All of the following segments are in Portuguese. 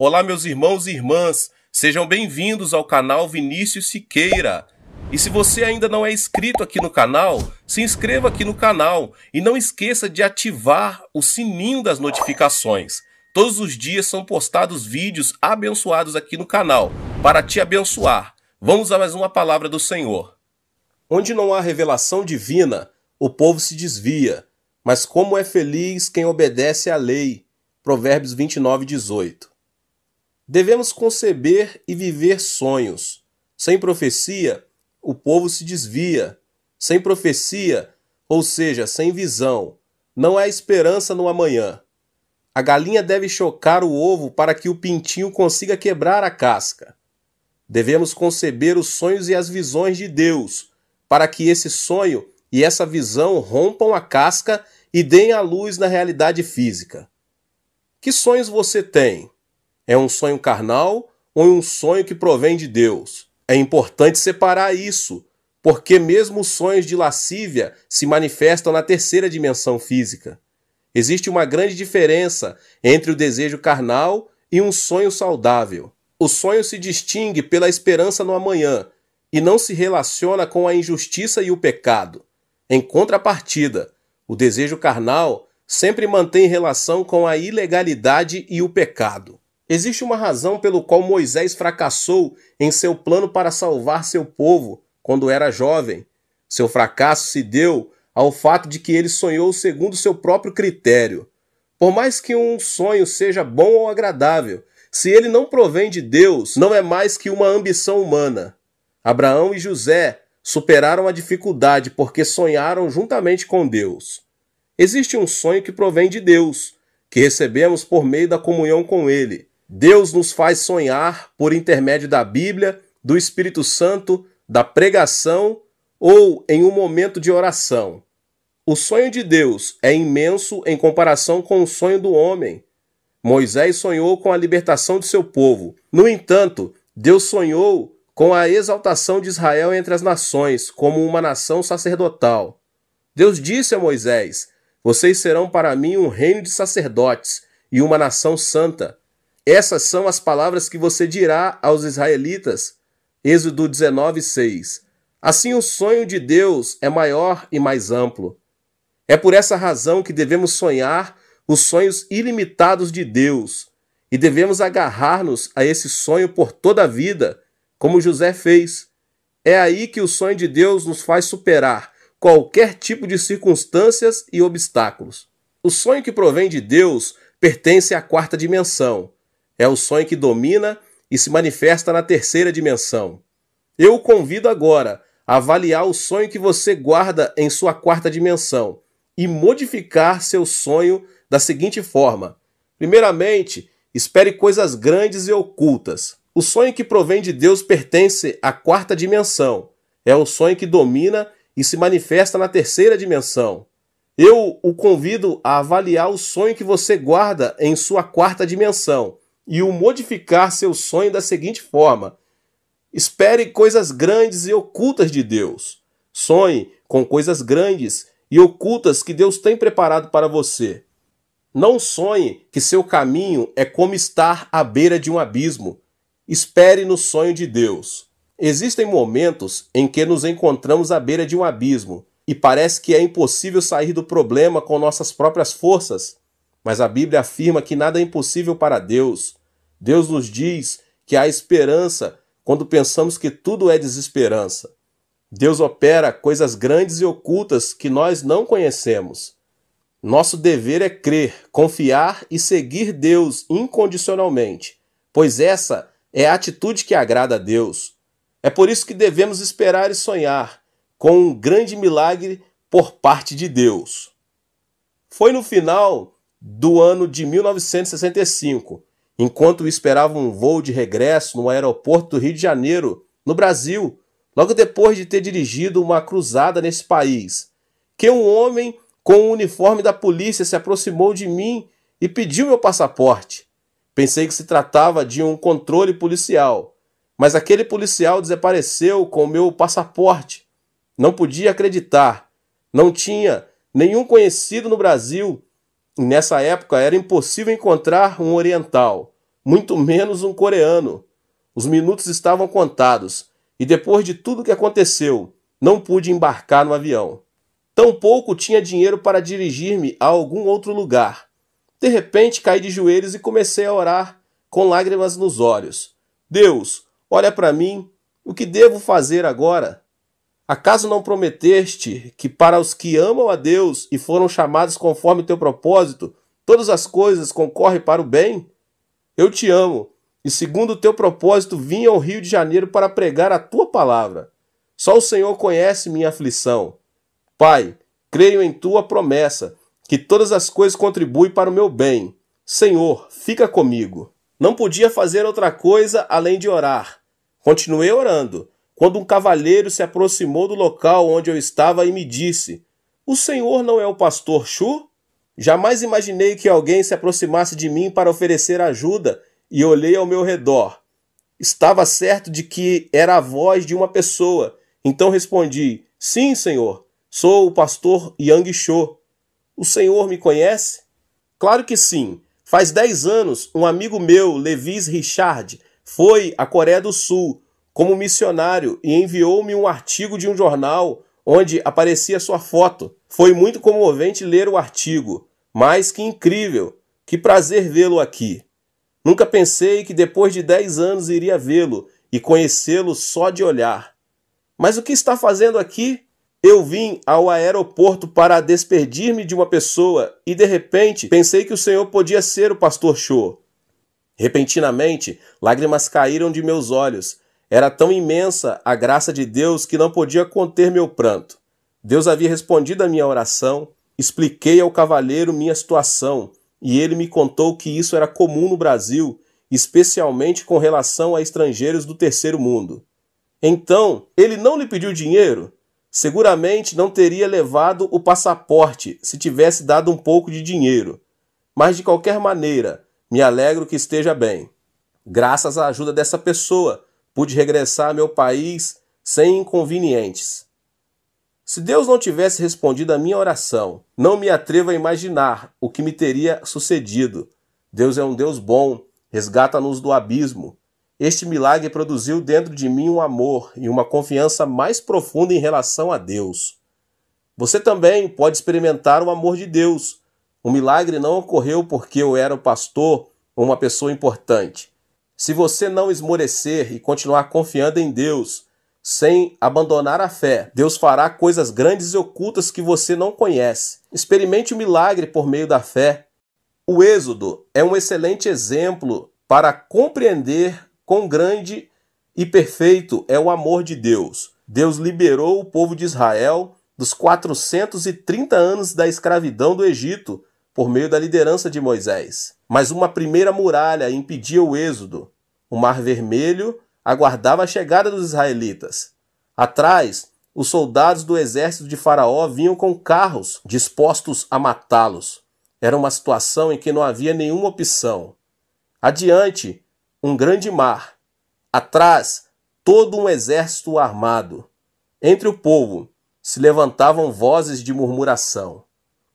Olá, meus irmãos e irmãs, sejam bem-vindos ao canal Vinícius Siqueira. E se você ainda não é inscrito aqui no canal, se inscreva aqui no canal e não esqueça de ativar o sininho das notificações. Todos os dias são postados vídeos abençoados aqui no canal para te abençoar. Vamos a mais uma palavra do Senhor. Onde não há revelação divina, o povo se desvia, mas como é feliz quem obedece à lei. Provérbios 29, 18. Devemos conceber e viver sonhos. Sem profecia, o povo se desvia. Sem profecia, ou seja, sem visão, não há esperança no amanhã. A galinha deve chocar o ovo para que o pintinho consiga quebrar a casca. Devemos conceber os sonhos e as visões de Deus, para que esse sonho e essa visão rompam a casca e deem a luz na realidade física. Que sonhos você tem? É um sonho carnal ou um sonho que provém de Deus? É importante separar isso, porque mesmo os sonhos de lascívia se manifestam na terceira dimensão física. Existe uma grande diferença entre o desejo carnal e um sonho saudável. O sonho se distingue pela esperança no amanhã e não se relaciona com a injustiça e o pecado. Em contrapartida, o desejo carnal sempre mantém relação com a ilegalidade e o pecado. Existe uma razão pelo qual Moisés fracassou em seu plano para salvar seu povo quando era jovem. Seu fracasso se deu ao fato de que ele sonhou segundo seu próprio critério. Por mais que um sonho seja bom ou agradável, se ele não provém de Deus, não é mais que uma ambição humana. Abraão e José superaram a dificuldade porque sonharam juntamente com Deus. Existe um sonho que provém de Deus, que recebemos por meio da comunhão com Ele. Deus nos faz sonhar por intermédio da Bíblia, do Espírito Santo, da pregação ou em um momento de oração. O sonho de Deus é imenso em comparação com o sonho do homem. Moisés sonhou com a libertação de seu povo. No entanto, Deus sonhou com a exaltação de Israel entre as nações, como uma nação sacerdotal. Deus disse a Moisés: Vocês serão para mim um reino de sacerdotes e uma nação santa. Essas são as palavras que você dirá aos israelitas. Êxodo 19, 6. Assim, o sonho de Deus é maior e mais amplo. É por essa razão que devemos sonhar os sonhos ilimitados de Deus e devemos agarrar-nos a esse sonho por toda a vida, como José fez. É aí que o sonho de Deus nos faz superar qualquer tipo de circunstâncias e obstáculos. O sonho que provém de Deus pertence à quarta dimensão é o sonho que domina e se manifesta na terceira dimensão. Eu o convido agora a avaliar o sonho que você guarda em sua quarta dimensão e modificar seu sonho da seguinte forma: primeiramente, espere coisas grandes e ocultas. O sonho que provém de Deus pertence à quarta dimensão. É o sonho que domina e se manifesta na terceira dimensão. Eu o convido a avaliar o sonho que você guarda em sua quarta dimensão e o modificar seu sonho da seguinte forma: espere coisas grandes e ocultas de Deus. Sonhe com coisas grandes e ocultas que Deus tem preparado para você. Não sonhe que seu caminho é como estar à beira de um abismo. Espere no sonho de Deus. Existem momentos em que nos encontramos à beira de um abismo e parece que é impossível sair do problema com nossas próprias forças. Mas a Bíblia afirma que nada é impossível para Deus. Deus nos diz que há esperança quando pensamos que tudo é desesperança. Deus opera coisas grandes e ocultas que nós não conhecemos. Nosso dever é crer, confiar e seguir Deus incondicionalmente, pois essa é a atitude que agrada a Deus. É por isso que devemos esperar e sonhar com um grande milagre por parte de Deus. Foi no final do ano de 1965 enquanto esperava um voo de regresso no aeroporto do Rio de Janeiro, no Brasil, logo depois de ter dirigido uma cruzada nesse país, que um homem com o uniforme da polícia se aproximou de mim e pediu meu passaporte. Pensei que se tratava de um controle policial, mas aquele policial desapareceu com o meu passaporte. Não podia acreditar. Não tinha nenhum conhecido no Brasil nessa época era impossível encontrar um oriental, muito menos um coreano. Os minutos estavam contados, e depois de tudo que aconteceu, não pude embarcar no avião. Tampouco tinha dinheiro para dirigir-me a algum outro lugar. De repente caí de joelhos e comecei a orar, com lágrimas nos olhos. Deus, olha para mim, o que devo fazer agora? Acaso não prometeste que para os que amam a Deus e foram chamados conforme teu propósito, todas as coisas concorrem para o bem? Eu te amo, e segundo o teu propósito vim ao Rio de Janeiro para pregar a tua palavra. Só o Senhor conhece minha aflição. Pai, creio em tua promessa, que todas as coisas contribuem para o meu bem. Senhor, fica comigo. Não podia fazer outra coisa além de orar. Continuei orando, quando um cavalheiro se aproximou do local onde eu estava e me disse: O senhor não é o pastor Chu? Jamais imaginei que alguém se aproximasse de mim para oferecer ajuda e olhei ao meu redor. Estava certo de que era a voz de uma pessoa, então respondi: Sim, senhor. Sou o pastor Yang Cho. O senhor me conhece? Claro que sim. Faz 10 anos, um amigo meu, Levis Richard, foi à Coreia do Sul como missionário e enviou-me um artigo de um jornal onde aparecia sua foto. Foi muito comovente ler o artigo, mas que incrível! Que prazer vê-lo aqui. Nunca pensei que depois de 10 anos iria vê-lo e conhecê-lo só de olhar. Mas o que está fazendo aqui? Eu vim ao aeroporto para despedir-me de uma pessoa e de repente pensei que o Senhor podia ser o pastor Cho. Repentinamente, lágrimas caíram de meus olhos. Era tão imensa a graça de Deus que não podia conter meu pranto. Deus havia respondido à minha oração, expliquei ao cavalheiro minha situação e ele me contou que isso era comum no Brasil, especialmente com relação a estrangeiros do terceiro mundo. Então, ele não lhe pediu dinheiro? Seguramente não teria levado o passaporte se tivesse dado um pouco de dinheiro. Mas de qualquer maneira, me alegro que esteja bem. Graças à ajuda dessa pessoa, pude regressar ao meu país sem inconvenientes. Se Deus não tivesse respondido à minha oração, não me atrevo a imaginar o que me teria sucedido. Deus é um Deus bom, resgata-nos do abismo, este milagre produziu dentro de mim um amor e uma confiança mais profunda em relação a Deus. Você também pode experimentar o amor de Deus. O milagre não ocorreu porque eu era o pastor ou uma pessoa importante. Se você não esmorecer e continuar confiando em Deus, sem abandonar a fé, Deus fará coisas grandes e ocultas que você não conhece. Experimente o milagre por meio da fé. O Êxodo é um excelente exemplo para compreender quão grande e perfeito é o amor de Deus. Deus liberou o povo de Israel dos 430 anos da escravidão do Egito por meio da liderança de Moisés. Mas uma primeira muralha impedia o êxodo. O Mar Vermelho aguardava a chegada dos israelitas. Atrás, os soldados do exército de Faraó vinham com carros dispostos a matá-los. Era uma situação em que não havia nenhuma opção. Adiante, um grande mar. Atrás, todo um exército armado. Entre o povo se levantavam vozes de murmuração.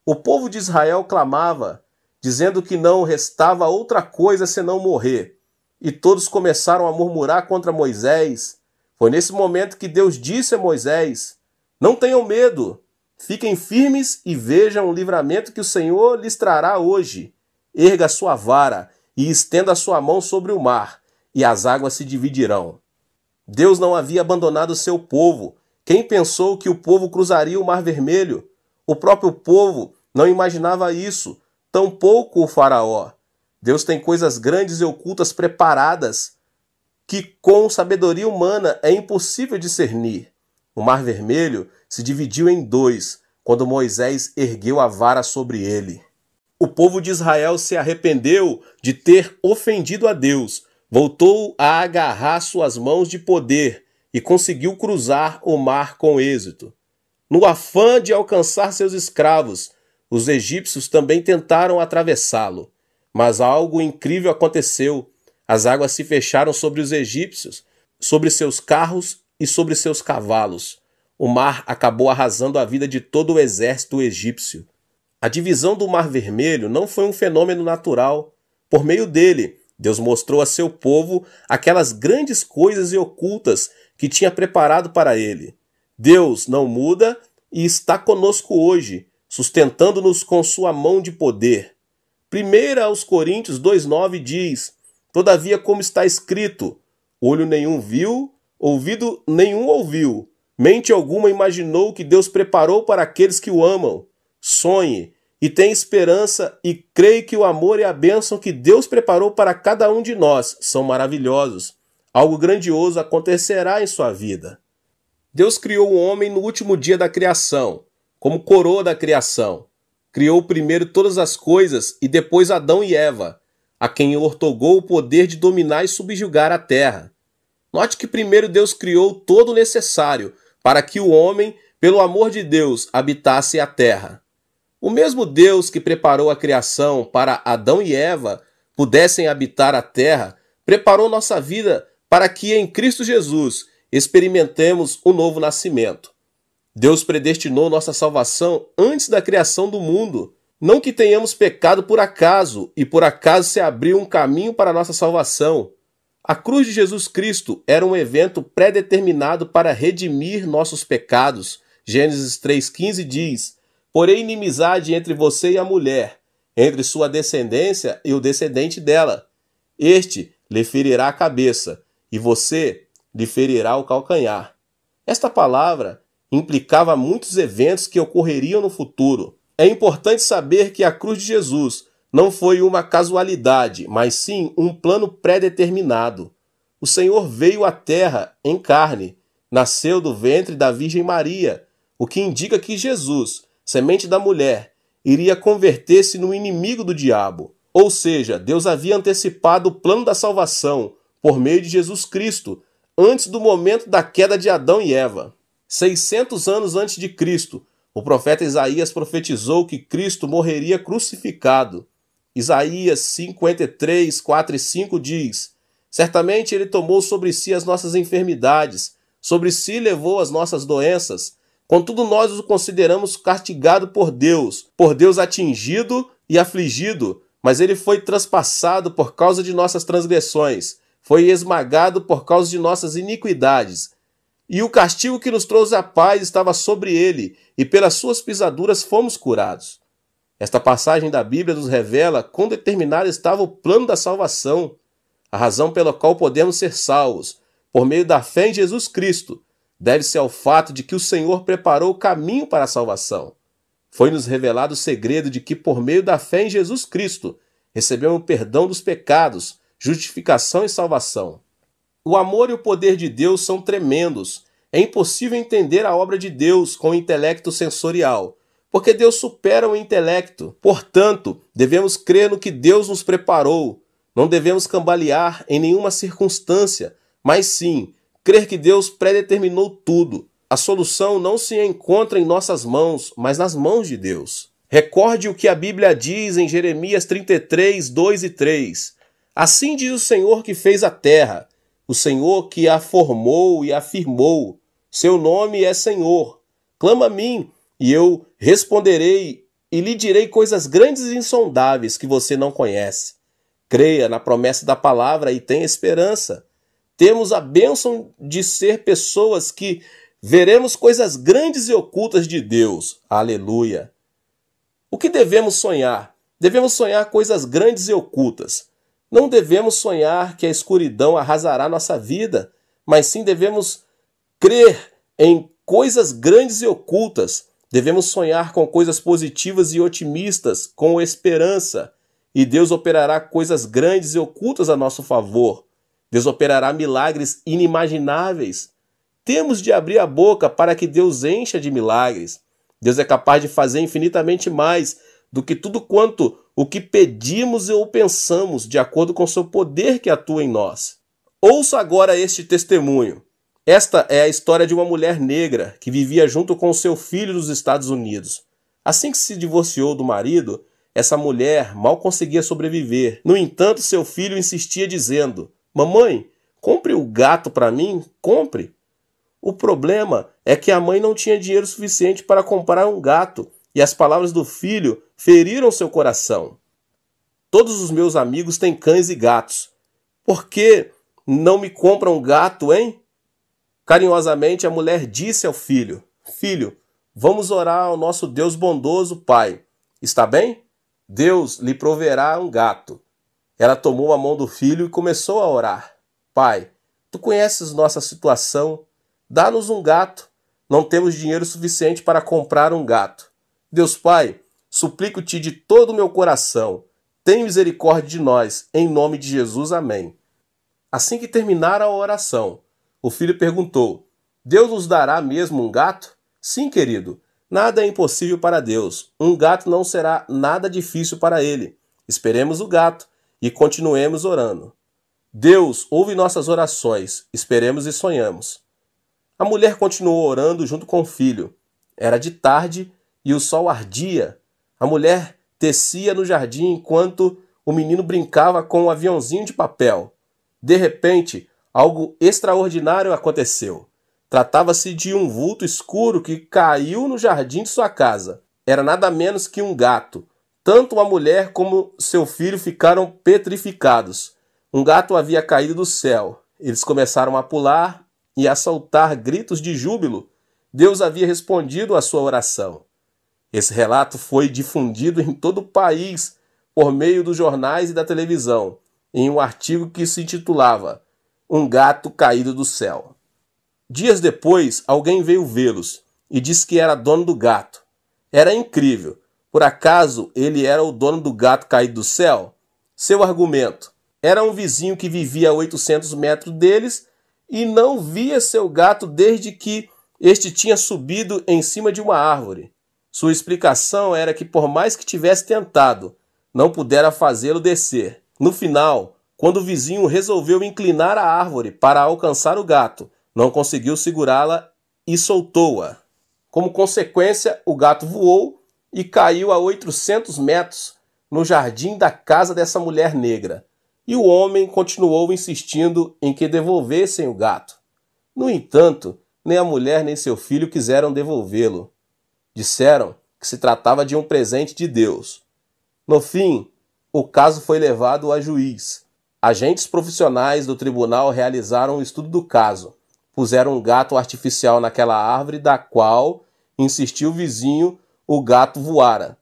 O povo de Israel clamava, dizendo que não restava outra coisa senão morrer. E todos começaram a murmurar contra Moisés. Foi nesse momento que Deus disse a Moisés: Não tenham medo, fiquem firmes e vejam o livramento que o Senhor lhes trará hoje. Erga sua vara e estenda sua mão sobre o mar, e as águas se dividirão. Deus não havia abandonado seu povo. Quem pensou que o povo cruzaria o Mar Vermelho? O próprio povo não imaginava isso, tampouco o Faraó. Deus tem coisas grandes e ocultas preparadas que, com sabedoria humana, é impossível discernir. O Mar Vermelho se dividiu em dois quando Moisés ergueu a vara sobre ele. O povo de Israel se arrependeu de ter ofendido a Deus, voltou a agarrar suas mãos de poder e conseguiu cruzar o mar com êxito. No afã de alcançar seus escravos, os egípcios também tentaram atravessá-lo. Mas algo incrível aconteceu. As águas se fecharam sobre os egípcios, sobre seus carros e sobre seus cavalos. O mar acabou arrasando a vida de todo o exército egípcio. A divisão do Mar Vermelho não foi um fenômeno natural. Por meio dele, Deus mostrou a seu povo aquelas grandes coisas e ocultas que tinha preparado para ele. Deus não muda e está conosco hoje, sustentando-nos com sua mão de poder. 1 aos Coríntios 2,9 diz: Todavia, como está escrito, olho nenhum viu, ouvido nenhum ouviu, mente alguma imaginou que Deus preparou para aqueles que o amam. Sonhe e tenha esperança e creia que o amor e a bênção que Deus preparou para cada um de nós são maravilhosos. Algo grandioso acontecerá em sua vida. Deus criou o homem no último dia da criação, como coroa da criação. Criou primeiro todas as coisas e depois Adão e Eva a quem ortogou o poder de dominar e subjugar a terra. Note que primeiro Deus criou todo o necessário para que o homem, pelo amor de Deus, habitasse a terra. O mesmo Deus que preparou a criação para Adão e Eva pudessem habitar a terra, preparou nossa vida para que em Cristo Jesus experimentemos o novo nascimento. Deus predestinou nossa salvação antes da criação do mundo não que tenhamos pecado por acaso e por acaso se abriu um caminho para nossa salvação. A cruz de Jesus Cristo era um evento pré-determinado para redimir nossos pecados. Gênesis 3,15 diz: Porém, inimizade entre você e a mulher, entre sua descendência e o descendente dela. Este lhe ferirá a cabeça, e você lhe ferirá o calcanhar. Esta palavra implicava muitos eventos que ocorreriam no futuro. É importante saber que a cruz de Jesus não foi uma casualidade, mas sim um plano pré-determinado. O Senhor veio à terra em carne, nasceu do ventre da Virgem Maria, o que indica que Jesus, semente da mulher, iria converter-se no inimigo do diabo. Ou seja, Deus havia antecipado o plano da salvação por meio de Jesus Cristo, antes do momento da queda de Adão e Eva. 600 anos antes de Cristo, o profeta Isaías profetizou que Cristo morreria crucificado. Isaías 53, 4 e 5 diz: Certamente ele tomou sobre si as nossas enfermidades, sobre si levou as nossas doenças. Contudo, nós o consideramos castigado por Deus, por Deus atingido e afligido, mas ele foi transpassado por causa de nossas transgressões, foi esmagado por causa de nossas iniquidades e o castigo que nos trouxe a paz estava sobre ele, e pelas suas pisaduras fomos curados. Esta passagem da Bíblia nos revela quão determinado estava o plano da salvação, a razão pela qual podemos ser salvos, por meio da fé em Jesus Cristo, deve-se ao fato de que o Senhor preparou o caminho para a salvação. Foi-nos revelado o segredo de que, por meio da fé em Jesus Cristo, recebemos o perdão dos pecados, justificação e salvação. O amor e o poder de Deus são tremendos. É impossível entender a obra de Deus com o intelecto sensorial, porque Deus supera o intelecto. Portanto, devemos crer no que Deus nos preparou. Não devemos cambalear em nenhuma circunstância, mas sim crer que Deus predeterminou tudo. A solução não se encontra em nossas mãos, mas nas mãos de Deus. Recorde o que a Bíblia diz em Jeremias 33, 2 e 3. Assim diz o Senhor que fez a terra o Senhor que a formou e afirmou. Seu nome é Senhor. Clama a mim, e eu responderei e lhe direi coisas grandes e insondáveis que você não conhece. Creia na promessa da palavra e tenha esperança. Temos a bênção de ser pessoas que veremos coisas grandes e ocultas de Deus. Aleluia. O que devemos sonhar? Devemos sonhar coisas grandes e ocultas. Não devemos sonhar que a escuridão arrasará nossa vida, mas sim devemos crer em coisas grandes e ocultas. Devemos sonhar com coisas positivas e otimistas, com esperança. E Deus operará coisas grandes e ocultas a nosso favor. Deus operará milagres inimagináveis. Temos de abrir a boca para que Deus encha de milagres. Deus é capaz de fazer infinitamente mais do que tudo quanto o que pedimos ou pensamos, de acordo com o seu poder que atua em nós. Ouça agora este testemunho. Esta é a história de uma mulher negra que vivia junto com seu filho nos Estados Unidos. Assim que se divorciou do marido, essa mulher mal conseguia sobreviver. No entanto, seu filho insistia dizendo: Mamãe, compre o gato para mim, compre. O problema é que a mãe não tinha dinheiro suficiente para comprar um gato e as palavras do filho feriram seu coração. Todos os meus amigos têm cães e gatos. Por que não me compra um gato, hein? Carinhosamente a mulher disse ao filho: Filho, vamos orar ao nosso Deus bondoso, Pai. Está bem? Deus lhe proverá um gato. Ela tomou a mão do filho e começou a orar. Pai, tu conheces nossa situação. Dá-nos um gato. Não temos dinheiro suficiente para comprar um gato. Deus Pai, suplico-te de todo o meu coração. Tem misericórdia de nós, em nome de Jesus. Amém. Assim que terminara a oração, o filho perguntou: Deus nos dará mesmo um gato? Sim, querido. Nada é impossível para Deus. Um gato não será nada difícil para ele. Esperemos o gato e continuemos orando. Deus ouve nossas orações, esperemos e sonhamos. A mulher continuou orando junto com o filho. Era de tarde e o sol ardia. A mulher tecia no jardim enquanto o menino brincava com um aviãozinho de papel. De repente, algo extraordinário aconteceu. Tratava-se de um vulto escuro que caiu no jardim de sua casa. Era nada menos que um gato. Tanto a mulher como seu filho ficaram petrificados. Um gato havia caído do céu. Eles começaram a pular e a soltar gritos de júbilo. Deus havia respondido à sua oração. Esse relato foi difundido em todo o país por meio dos jornais e da televisão, em um artigo que se intitulava Um Gato Caído do Céu. Dias depois, alguém veio vê-los e disse que era dono do gato. Era incrível. Por acaso ele era o dono do gato caído do céu? Seu argumento: era um vizinho que vivia a 800 metros deles e não via seu gato desde que este tinha subido em cima de uma árvore. Sua explicação era que, por mais que tivesse tentado, não pudera fazê-lo descer. No final, quando o vizinho resolveu inclinar a árvore para alcançar o gato, não conseguiu segurá-la e soltou-a. Como consequência, o gato voou e caiu a 800 metros no jardim da casa dessa mulher negra. E o homem continuou insistindo em que devolvessem o gato. No entanto, nem a mulher nem seu filho quiseram devolvê-lo. Disseram que se tratava de um presente de Deus. No fim, o caso foi levado a juiz. Agentes profissionais do tribunal realizaram um estudo do caso puseram um gato artificial naquela árvore da qual, insistiu o vizinho, o gato voara.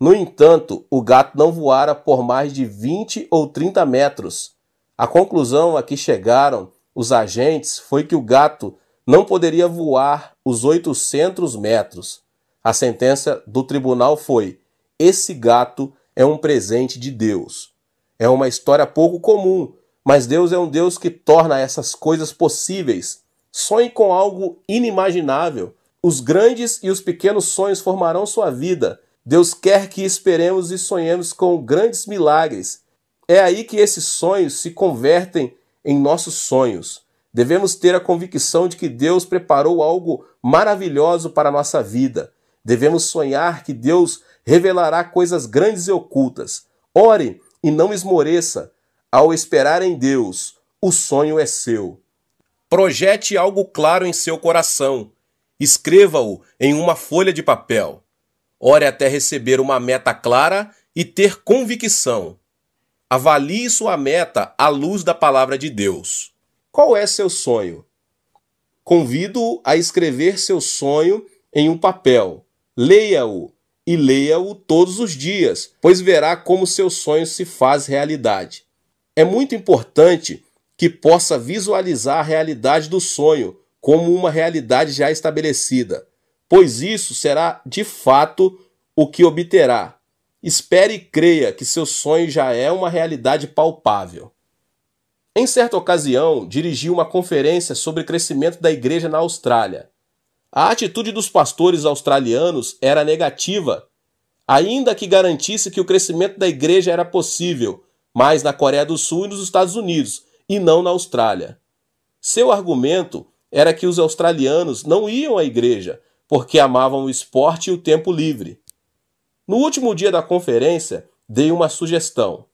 No entanto, o gato não voara por mais de 20 ou 30 metros. A conclusão a que chegaram os agentes foi que o gato não poderia voar os 800 metros. A sentença do tribunal foi: esse gato é um presente de Deus. É uma história pouco comum, mas Deus é um Deus que torna essas coisas possíveis Sonhe com algo inimaginável. Os grandes e os pequenos sonhos formarão sua vida. Deus quer que esperemos e sonhemos com grandes milagres. É aí que esses sonhos se convertem em nossos sonhos. Devemos ter a convicção de que Deus preparou algo maravilhoso para a nossa vida. Devemos sonhar que Deus revelará coisas grandes e ocultas. Ore e não esmoreça. Ao esperar em Deus, o sonho é seu. Projete algo claro em seu coração. Escreva-o em uma folha de papel. Ore até receber uma meta clara e ter convicção. Avalie sua meta à luz da palavra de Deus. Qual é seu sonho? Convido-o a escrever seu sonho em um papel. Leia-o e leia-o todos os dias, pois verá como seu sonho se faz realidade. É muito importante que possa visualizar a realidade do sonho como uma realidade já estabelecida, pois isso será de fato o que obterá. Espere e creia que seu sonho já é uma realidade palpável. Em certa ocasião, dirigi uma conferência sobre crescimento da igreja na Austrália. A atitude dos pastores australianos era negativa, ainda que garantisse que o crescimento da igreja era possível, mas na Coreia do Sul e nos Estados Unidos, e não na Austrália. Seu argumento era que os australianos não iam à igreja porque amavam o esporte e o tempo livre. No último dia da conferência, dei uma sugestão.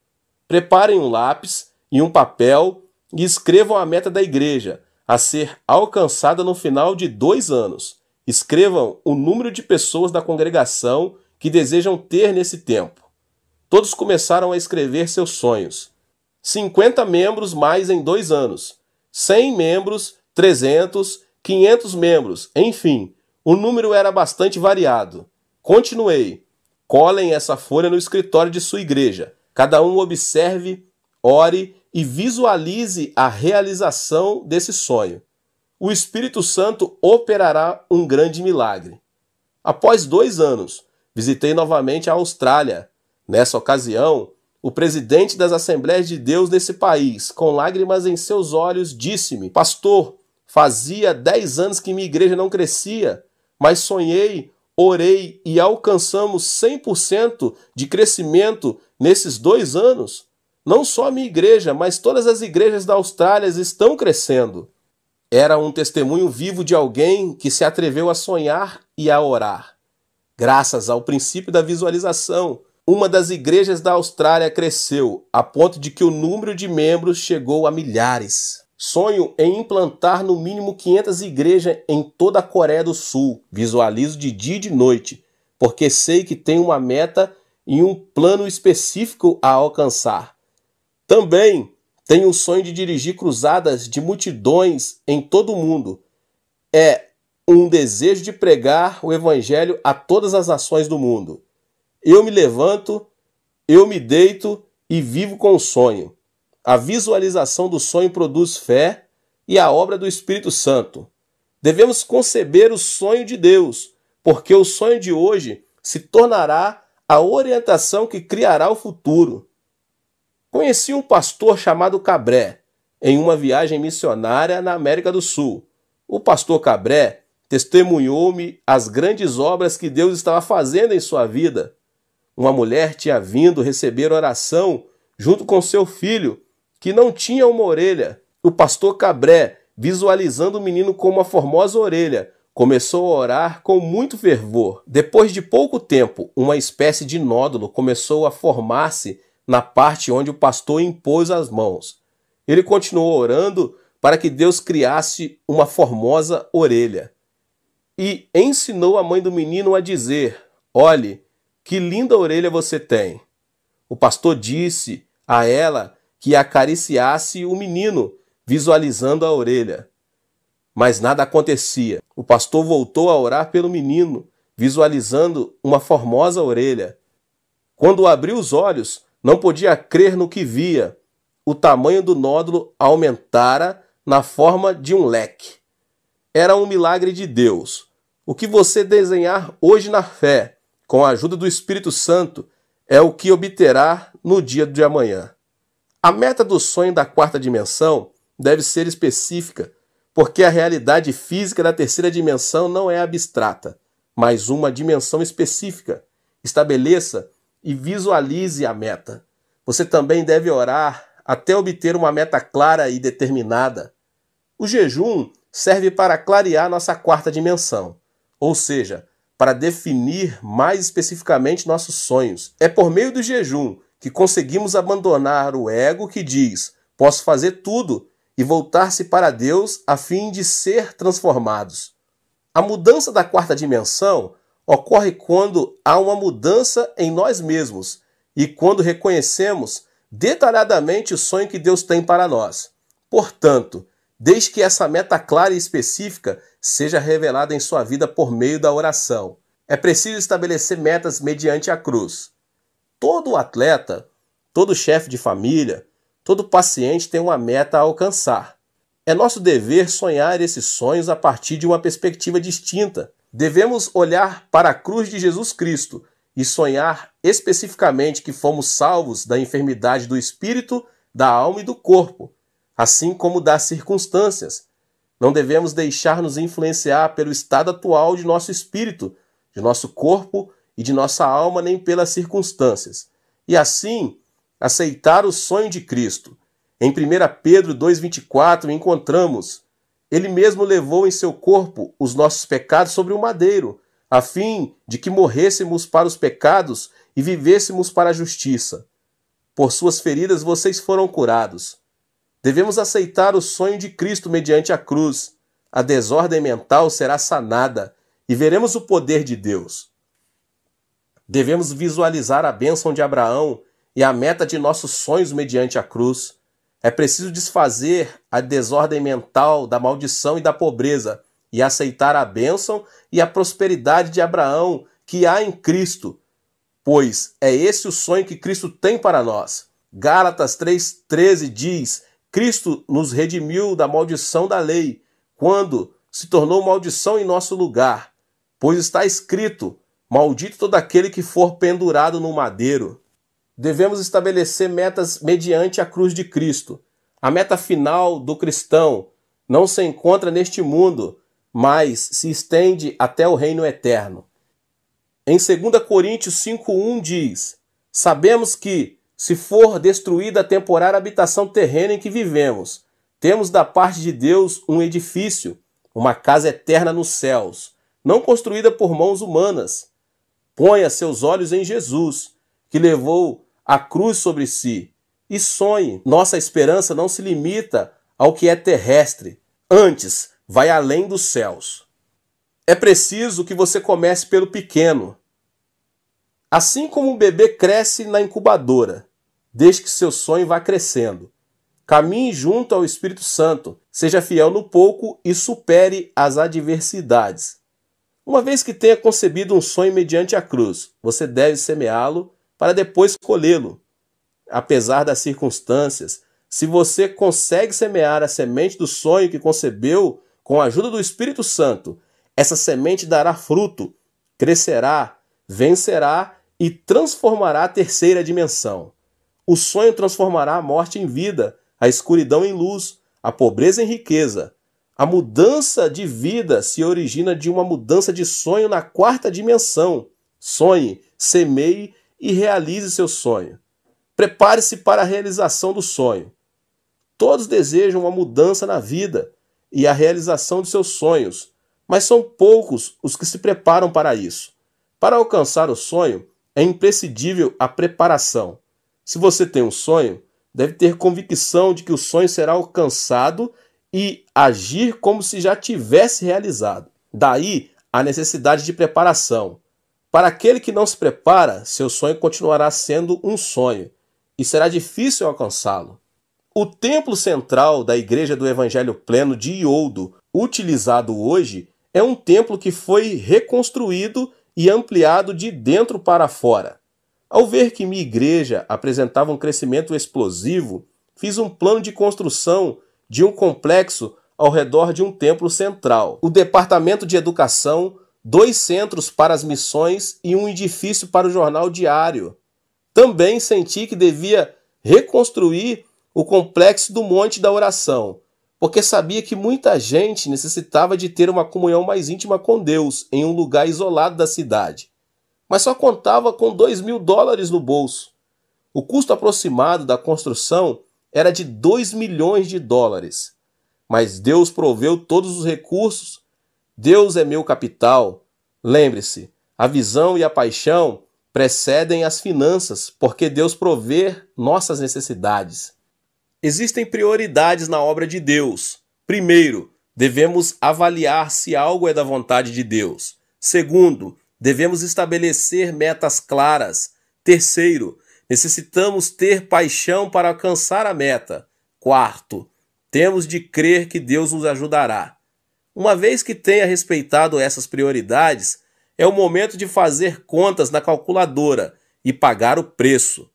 Preparem um lápis e um papel e escrevam a meta da igreja a ser alcançada no final de dois anos. Escrevam o número de pessoas da congregação que desejam ter nesse tempo. Todos começaram a escrever seus sonhos. 50 membros mais em dois anos, 100 membros, 300, 500 membros, enfim, o número era bastante variado. Continuei. Colhem essa folha no escritório de sua igreja. Cada um observe, ore e visualize a realização desse sonho. O Espírito Santo operará um grande milagre. Após dois anos, visitei novamente a Austrália. Nessa ocasião, o presidente das Assembleias de Deus desse país, com lágrimas em seus olhos, disse-me: Pastor, fazia dez anos que minha igreja não crescia, mas sonhei, orei e alcançamos 100% de crescimento nesses dois anos. Não só a minha igreja, mas todas as igrejas da Austrália estão crescendo. Era um testemunho vivo de alguém que se atreveu a sonhar e a orar. Graças ao princípio da visualização, uma das igrejas da Austrália cresceu a ponto de que o número de membros chegou a milhares. Sonho em implantar no mínimo 500 igrejas em toda a Coreia do Sul. Visualizo de dia e de noite, porque sei que tenho uma meta e um plano específico a alcançar. Também tenho o sonho de dirigir cruzadas de multidões em todo o mundo. É um desejo de pregar o evangelho a todas as nações do mundo. Eu me levanto, eu me deito e vivo com o sonho. A visualização do sonho produz fé e a obra do Espírito Santo. Devemos conceber o sonho de Deus, porque o sonho de hoje se tornará a orientação que criará o futuro. Conheci um pastor chamado Cabré em uma viagem missionária na América do Sul. O pastor Cabré testemunhou-me as grandes obras que Deus estava fazendo em sua vida. Uma mulher tinha vindo receber oração junto com seu filho, que não tinha uma orelha. O pastor Cabré, visualizando o menino com uma formosa orelha, começou a orar com muito fervor. Depois de pouco tempo, uma espécie de nódulo começou a formar-se na parte onde o pastor impôs as mãos. Ele continuou orando para que Deus criasse uma formosa orelha. E ensinou a mãe do menino a dizer: Olhe, que linda orelha você tem. O pastor disse a ela que acariciasse o menino, visualizando a orelha. Mas nada acontecia. O pastor voltou a orar pelo menino, visualizando uma formosa orelha. Quando abriu os olhos, não podia crer no que via. O tamanho do nódulo aumentara na forma de um leque. Era um milagre de Deus. O que você desenhar hoje na fé, com a ajuda do Espírito Santo, é o que obterá no dia de amanhã. A meta do sonho da quarta dimensão deve ser específica, porque a realidade física da terceira dimensão não é abstrata, mas uma dimensão específica. Estabeleça e visualize a meta. Você também deve orar até obter uma meta clara e determinada. O jejum serve para clarear nossa quarta dimensão, ou seja, para definir mais especificamente nossos sonhos. É por meio do jejum que conseguimos abandonar o ego que diz: posso fazer tudo e voltar-se para Deus a fim de ser transformados. A mudança da quarta dimensão ocorre quando há uma mudança em nós mesmos e quando reconhecemos detalhadamente o sonho que Deus tem para nós. Portanto, desde que essa meta clara e específica seja revelada em sua vida por meio da oração, é preciso estabelecer metas mediante a cruz. Todo atleta, todo chefe de família, todo paciente tem uma meta a alcançar. É nosso dever sonhar esses sonhos a partir de uma perspectiva distinta Devemos olhar para a cruz de Jesus Cristo e sonhar especificamente que fomos salvos da enfermidade do espírito, da alma e do corpo, assim como das circunstâncias. Não devemos deixar-nos influenciar pelo estado atual de nosso espírito, de nosso corpo e de nossa alma, nem pelas circunstâncias. E assim, aceitar o sonho de Cristo. Em 1 Pedro 2,24 encontramos ele mesmo levou em seu corpo os nossos pecados sobre o madeiro, a fim de que morrêssemos para os pecados e vivêssemos para a justiça. Por suas feridas vocês foram curados. Devemos aceitar o sonho de Cristo mediante a cruz. A desordem mental será sanada e veremos o poder de Deus. Devemos visualizar a bênção de Abraão e a meta de nossos sonhos mediante a cruz. É preciso desfazer a desordem mental da maldição e da pobreza e aceitar a bênção e a prosperidade de Abraão que há em Cristo, pois é esse o sonho que Cristo tem para nós. Gálatas 3,13 diz: Cristo nos redimiu da maldição da lei, quando se tornou maldição em nosso lugar, pois está escrito: Maldito todo aquele que for pendurado no madeiro. Devemos estabelecer metas mediante a cruz de Cristo. A meta final do cristão não se encontra neste mundo, mas se estende até o reino eterno. Em 2 Coríntios 5,1 diz: Sabemos que, se for destruída a temporária habitação terrena em que vivemos, temos da parte de Deus um edifício, uma casa eterna nos céus, não construída por mãos humanas. Ponha seus olhos em Jesus, que levou a cruz sobre si, e sonhe. Nossa esperança não se limita ao que é terrestre, antes vai além dos céus. É preciso que você comece pelo pequeno. Assim como um bebê cresce na incubadora, desde que seu sonho vá crescendo. Caminhe junto ao Espírito Santo, seja fiel no pouco e supere as adversidades. Uma vez que tenha concebido um sonho mediante a cruz, você deve semeá-lo para depois colhê-lo. Apesar das circunstâncias, se você consegue semear a semente do sonho que concebeu com a ajuda do Espírito Santo, essa semente dará fruto, crescerá, vencerá e transformará a terceira dimensão. O sonho transformará a morte em vida, a escuridão em luz, a pobreza em riqueza. A mudança de vida se origina de uma mudança de sonho na quarta dimensão. Sonhe, semeie e realize seu sonho. Prepare-se para a realização do sonho. Todos desejam uma mudança na vida e a realização de seus sonhos, mas são poucos os que se preparam para isso. Para alcançar o sonho, é imprescindível a preparação. Se você tem um sonho, deve ter convicção de que o sonho será alcançado e agir como se já tivesse realizado. Daí a necessidade de preparação. Para aquele que não se prepara, seu sonho continuará sendo um sonho e será difícil alcançá-lo. O templo central da Igreja do Evangelho Pleno de Ioldo, utilizado hoje, é um templo que foi reconstruído e ampliado de dentro para fora. Ao ver que minha igreja apresentava um crescimento explosivo, fiz um plano de construção de um complexo ao redor de um templo central. O departamento de educação dois centros para as missões e um edifício para o jornal diário. Também senti que devia reconstruir o complexo do Monte da Oração, porque sabia que muita gente necessitava de ter uma comunhão mais íntima com Deus em um lugar isolado da cidade. Mas só contava com dois mil dólares no bolso. O custo aproximado da construção era de 2 milhões de dólares. Mas Deus proveu todos os recursos Deus é meu capital. Lembre-se, a visão e a paixão precedem as finanças, porque Deus provê nossas necessidades. Existem prioridades na obra de Deus. Primeiro, devemos avaliar se algo é da vontade de Deus. Segundo, devemos estabelecer metas claras. Terceiro, necessitamos ter paixão para alcançar a meta. Quarto, temos de crer que Deus nos ajudará. Uma vez que tenha respeitado essas prioridades, é o momento de fazer contas na calculadora e pagar o preço.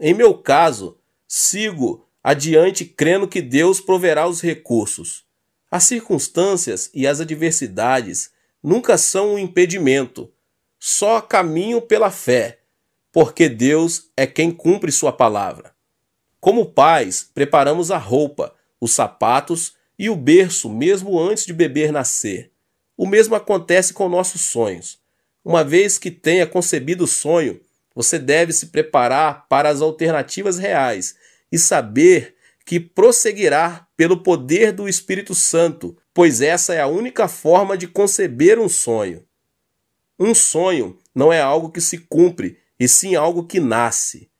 Em meu caso, sigo adiante crendo que Deus proverá os recursos. As circunstâncias e as adversidades nunca são um impedimento, só caminho pela fé, porque Deus é quem cumpre sua palavra. Como pais, preparamos a roupa, os sapatos e o berço mesmo antes de beber nascer. O mesmo acontece com nossos sonhos. Uma vez que tenha concebido o sonho, você deve se preparar para as alternativas reais e saber que prosseguirá pelo poder do Espírito Santo, pois essa é a única forma de conceber um sonho. Um sonho não é algo que se cumpre, e sim algo que nasce.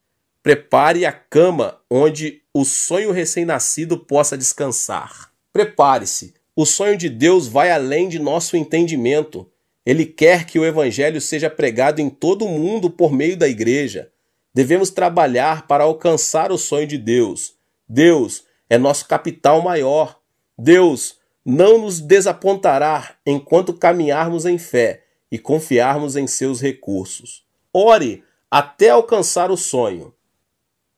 Prepare a cama onde o sonho recém-nascido possa descansar. Prepare-se, o sonho de Deus vai além de nosso entendimento. Ele quer que o Evangelho seja pregado em todo o mundo por meio da igreja. Devemos trabalhar para alcançar o sonho de Deus. Deus é nosso capital maior. Deus não nos desapontará enquanto caminharmos em fé e confiarmos em seus recursos. Ore até alcançar o sonho.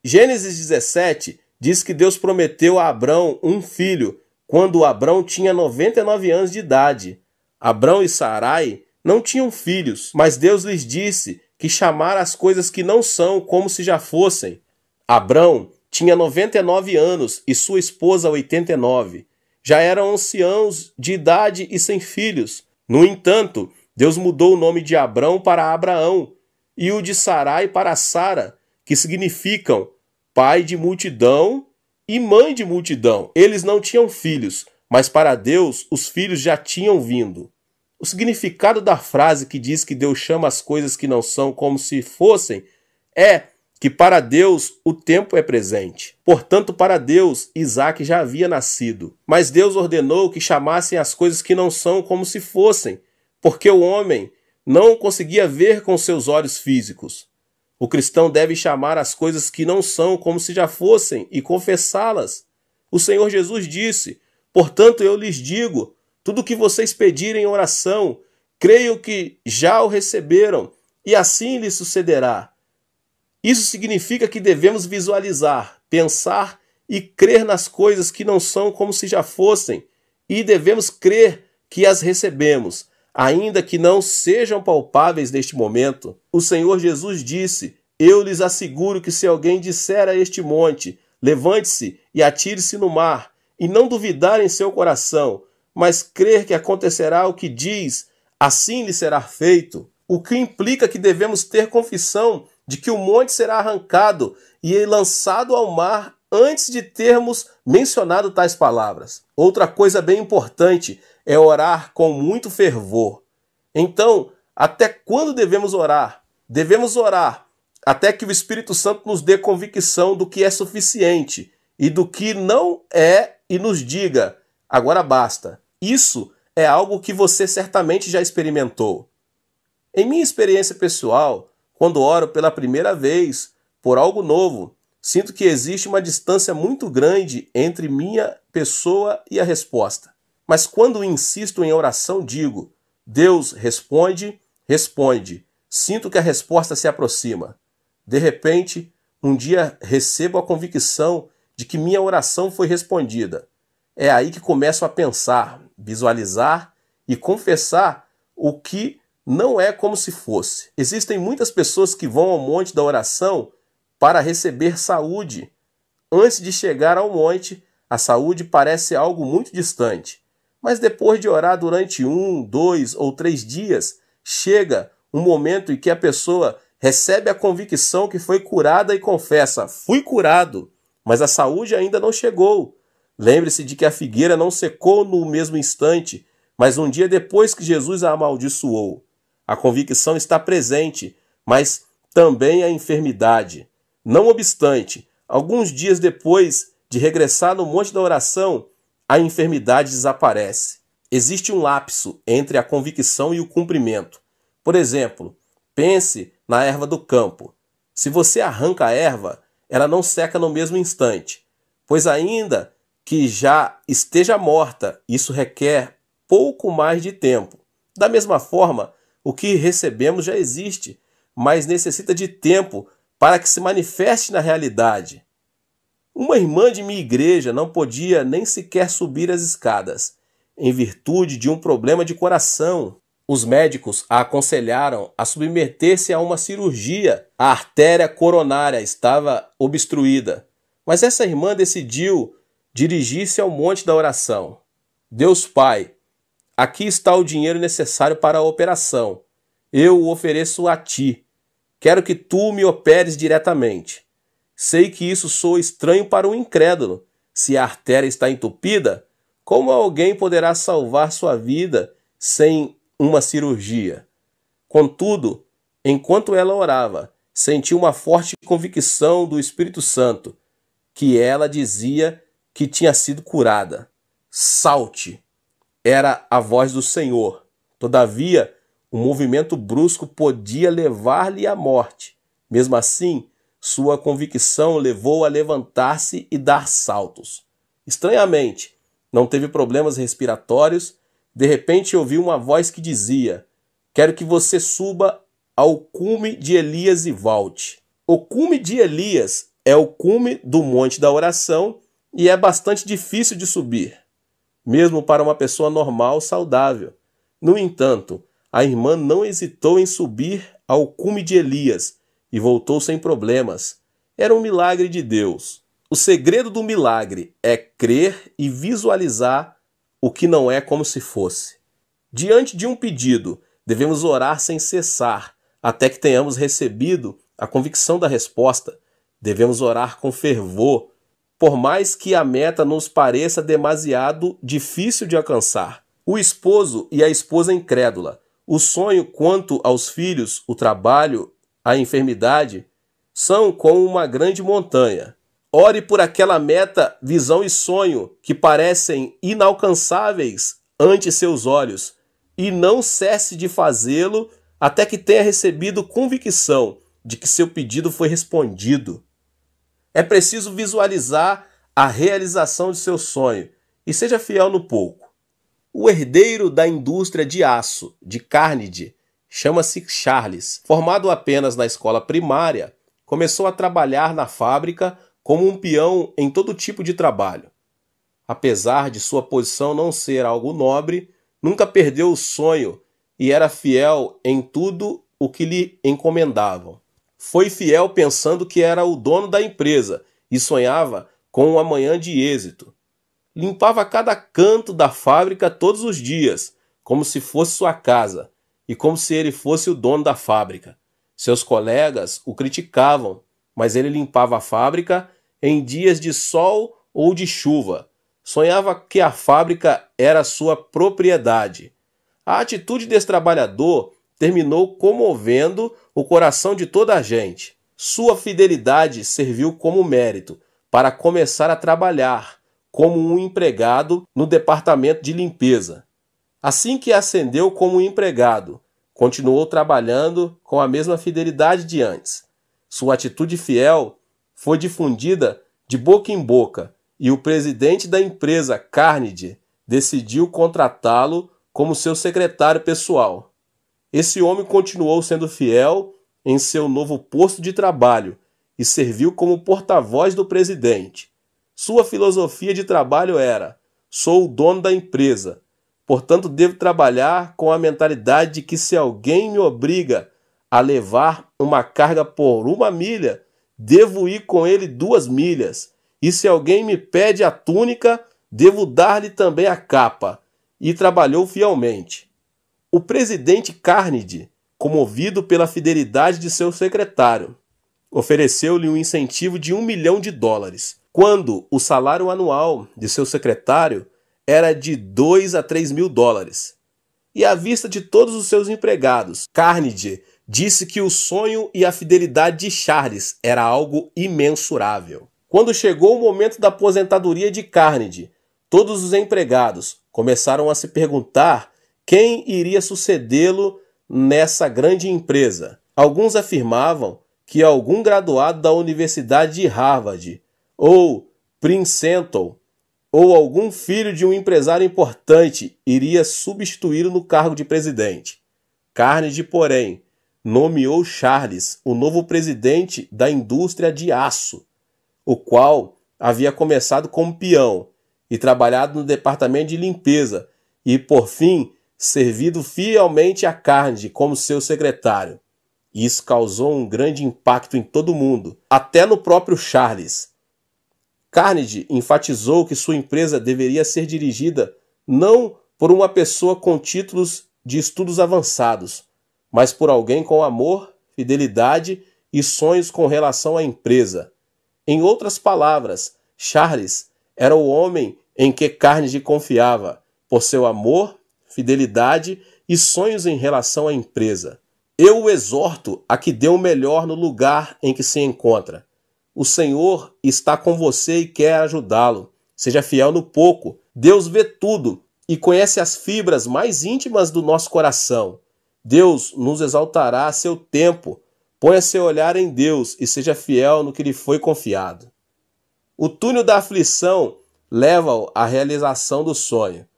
Gênesis 17 diz que Deus prometeu a Abrão um filho quando Abrão tinha 99 anos de idade. Abrão e Sarai não tinham filhos, mas Deus lhes disse que chamar as coisas que não são como se já fossem. Abrão tinha 99 anos e sua esposa 89. Já eram anciãos de idade e sem filhos. No entanto, Deus mudou o nome de Abrão para Abraão e o de Sarai para Sara, que significam pai de multidão e mãe de multidão. Eles não tinham filhos, mas para Deus os filhos já tinham vindo. O significado da frase que diz que Deus chama as coisas que não são como se fossem é que para Deus o tempo é presente. Portanto, para Deus, Isaac já havia nascido. Mas Deus ordenou que chamassem as coisas que não são como se fossem, porque o homem não conseguia ver com seus olhos físicos. O cristão deve chamar as coisas que não são como se já fossem e confessá-las. O Senhor Jesus disse: Portanto, eu lhes digo: tudo o que vocês pedirem em oração, creio que já o receberam, e assim lhes sucederá. Isso significa que devemos visualizar, pensar e crer nas coisas que não são como se já fossem, e devemos crer que as recebemos ainda que não sejam palpáveis neste momento. O Senhor Jesus disse: Eu lhes asseguro que se alguém disser a este monte: Levante-se e atire-se no mar, e não duvidar em seu coração, mas crer que acontecerá o que diz, assim lhe será feito. O que implica que devemos ter confissão de que o monte será arrancado e lançado ao mar antes de termos mencionado tais palavras. Outra coisa bem importante é orar com muito fervor. Então, até quando devemos orar? Devemos orar até que o Espírito Santo nos dê convicção do que é suficiente e do que não é e nos diga: agora basta. Isso é algo que você certamente já experimentou. Em minha experiência pessoal, quando oro pela primeira vez por algo novo, sinto que existe uma distância muito grande entre minha pessoa e a resposta. Mas quando insisto em oração, digo: Deus responde, responde. Sinto que a resposta se aproxima. De repente, um dia recebo a convicção de que minha oração foi respondida. É aí que começo a pensar, visualizar e confessar o que não é como se fosse. Existem muitas pessoas que vão ao monte da oração para receber saúde. Antes de chegar ao monte, a saúde parece algo muito distante. Mas depois de orar durante um, dois ou três dias, chega um momento em que a pessoa recebe a convicção que foi curada e confessa: Fui curado, mas a saúde ainda não chegou. Lembre-se de que a figueira não secou no mesmo instante, mas um dia depois que Jesus a amaldiçoou. A convicção está presente, mas também a enfermidade. Não obstante, alguns dias depois de regressar no Monte da Oração, a enfermidade desaparece. Existe um lapso entre a convicção e o cumprimento. Por exemplo, pense na erva do campo. Se você arranca a erva, ela não seca no mesmo instante, pois ainda que já esteja morta, isso requer pouco mais de tempo. Da mesma forma, o que recebemos já existe, mas necessita de tempo para que se manifeste na realidade. Uma irmã de minha igreja não podia nem sequer subir as escadas, em virtude de um problema de coração. Os médicos a aconselharam a submeter-se a uma cirurgia. A artéria coronária estava obstruída. Mas essa irmã decidiu dirigir-se ao monte da oração. Deus Pai, aqui está o dinheiro necessário para a operação. Eu o ofereço a ti. Quero que tu me operes diretamente. Sei que isso soa estranho para um incrédulo. Se a artéria está entupida, como alguém poderá salvar sua vida sem uma cirurgia? Contudo, enquanto ela orava, senti uma forte convicção do Espírito Santo, que ela dizia que tinha sido curada. Salte! Era a voz do Senhor. Todavia, um movimento brusco podia levar-lhe à morte. Mesmo assim, Sua convicção levou a levantar-se e dar saltos. Estranhamente, não teve problemas respiratórios. De repente ouviu uma voz que dizia: Quero que você suba ao cume de Elias e volte. O cume de Elias é o cume do Monte da Oração e é bastante difícil de subir, mesmo para uma pessoa normal, saudável. No entanto, a irmã não hesitou em subir ao cume de Elias e voltou sem problemas. Era um milagre de Deus. O segredo do milagre é crer e visualizar o que não é como se fosse. Diante de um pedido, devemos orar sem cessar, até que tenhamos recebido a convicção da resposta. Devemos orar com fervor, por mais que a meta nos pareça demasiado difícil de alcançar. O esposo e a esposa incrédula, o sonho quanto aos filhos, o trabalho, a enfermidade, são como uma grande montanha. Ore por aquela meta, visão e sonho que parecem inalcançáveis ante seus olhos, e não cesse de fazê-lo até que tenha recebido convicção de que seu pedido foi respondido. É preciso visualizar a realização de seu sonho e seja fiel no pouco. O herdeiro da indústria de aço de Carnegie chama-se Charles. Formado apenas na escola primária, começou a trabalhar na fábrica como um peão em todo tipo de trabalho. Apesar de sua posição não ser algo nobre, nunca perdeu o sonho e era fiel em tudo o que lhe encomendavam. Foi fiel pensando que era o dono da empresa e sonhava com um amanhã de êxito. Limpava cada canto da fábrica todos os dias, como se fosse sua casa e como se ele fosse o dono da fábrica. Seus colegas o criticavam, mas ele limpava a fábrica em dias de sol ou de chuva. Sonhava que a fábrica era sua propriedade. A atitude desse trabalhador terminou comovendo o coração de toda a gente. Sua fidelidade serviu como mérito para começar a trabalhar como um empregado no departamento de limpeza. Assim que ascendeu como empregado, continuou trabalhando com a mesma fidelidade de antes. Sua atitude fiel foi difundida de boca em boca e o presidente da empresa Carnegie decidiu contratá-lo como seu secretário pessoal. Esse homem continuou sendo fiel em seu novo posto de trabalho e serviu como porta-voz do presidente. Sua filosofia de trabalho era: sou o dono da empresa, portanto devo trabalhar com a mentalidade de que se alguém me obriga a levar uma carga por uma milha, devo ir com ele duas milhas. E se alguém me pede a túnica, devo dar-lhe também a capa. E trabalhou fielmente. O presidente Carnegie, comovido pela fidelidade de seu secretário, ofereceu-lhe um incentivo de um milhão de dólares, quando o salário anual de seu secretário era de 2 a 3 mil dólares. E à vista de todos os seus empregados, Carnegie disse que o sonho e a fidelidade de Charles era algo imensurável. Quando chegou o momento da aposentadoria de Carnegie, todos os empregados começaram a se perguntar quem iria sucedê-lo nessa grande empresa? Alguns afirmavam que algum graduado da Universidade de Harvard ou Princeton ou algum filho de um empresário importante iria substituí-lo no cargo de presidente. Carnegie, porém, nomeou Charles o novo presidente da indústria de aço, o qual havia começado como peão e trabalhado no departamento de limpeza e, por fim, servido fielmente a Carnegie como seu secretário. Isso causou um grande impacto em todo o mundo, até no próprio Charles. Carnegie enfatizou que sua empresa deveria ser dirigida não por uma pessoa com títulos de estudos avançados, mas por alguém com amor, fidelidade e sonhos com relação à empresa. Em outras palavras, Charles era o homem em que Carnegie confiava, por seu amor fidelidade e sonhos em relação à empresa. Eu o exorto a que dê o melhor no lugar em que se encontra. O Senhor está com você e quer ajudá-lo. Seja fiel no pouco. Deus vê tudo e conhece as fibras mais íntimas do nosso coração. Deus nos exaltará a seu tempo, Ponha seu olhar em Deus e seja fiel no que lhe foi confiado. O túnel da aflição leva-o à realização do sonho.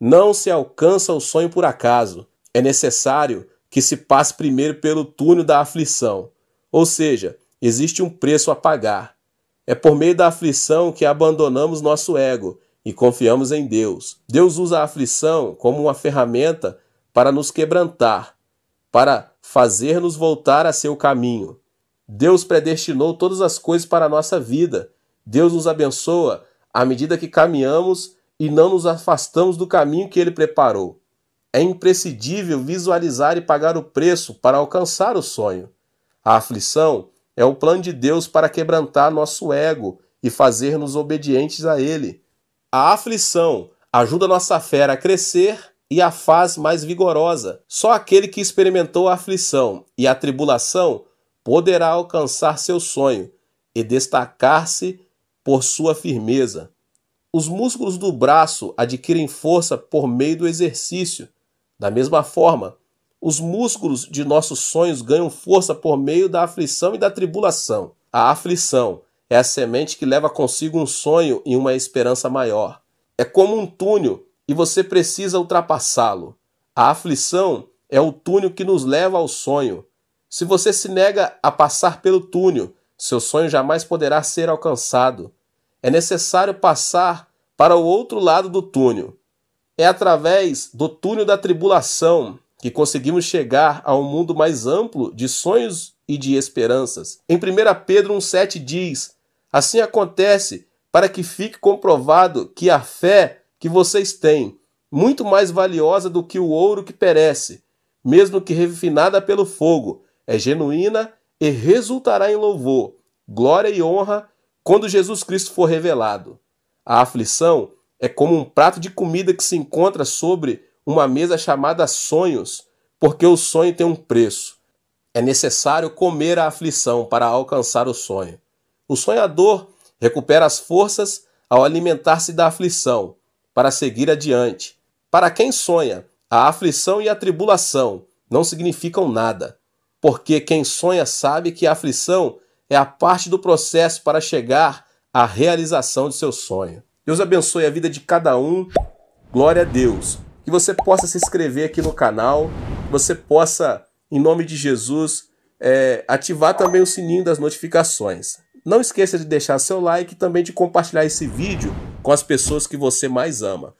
Não se alcança o sonho por acaso. É necessário que se passe primeiro pelo túnel da aflição. Ou seja, existe um preço a pagar. É por meio da aflição que abandonamos nosso ego e confiamos em Deus. Deus usa a aflição como uma ferramenta para nos quebrantar, para fazer-nos voltar a seu caminho. Deus predestinou todas as coisas para a nossa vida. Deus nos abençoa à medida que caminhamos e não nos afastamos do caminho que ele preparou. É imprescindível visualizar e pagar o preço para alcançar o sonho. A aflição é o plano de Deus para quebrantar nosso ego e fazer-nos obedientes a ele. A aflição ajuda nossa fé a crescer e a faz mais vigorosa. Só aquele que experimentou a aflição e a tribulação poderá alcançar seu sonho e destacar-se por sua firmeza. Os músculos do braço adquirem força por meio do exercício. Da mesma forma, os músculos de nossos sonhos ganham força por meio da aflição e da tribulação. A aflição é a semente que leva consigo um sonho e uma esperança maior. É como um túnel e você precisa ultrapassá-lo. A aflição é o túnel que nos leva ao sonho. Se você se nega a passar pelo túnel, seu sonho jamais poderá ser alcançado. É necessário passar para o outro lado do túnel. É através do túnel da tribulação que conseguimos chegar a um mundo mais amplo de sonhos e de esperanças. Em 1 Pedro 1,7 diz: Assim acontece para que fique comprovado que a fé que vocês têm, muito mais valiosa do que o ouro que perece, mesmo que refinada pelo fogo, é genuína e resultará em louvor, glória e honra quando Jesus Cristo for revelado. A aflição é como um prato de comida que se encontra sobre uma mesa chamada sonhos, porque o sonho tem um preço. É necessário comer a aflição para alcançar o sonho. O sonhador recupera as forças ao alimentar-se da aflição, para seguir adiante. Para quem sonha, a aflição e a tribulação não significam nada, porque quem sonha sabe que a aflição é a parte do processo para chegar à realização de seu sonho. Deus abençoe a vida de cada um. Glória a Deus. Que você possa se inscrever aqui no canal, que você possa, em nome de Jesus, é, ativar também o sininho das notificações. Não esqueça de deixar seu like e também de compartilhar esse vídeo com as pessoas que você mais ama.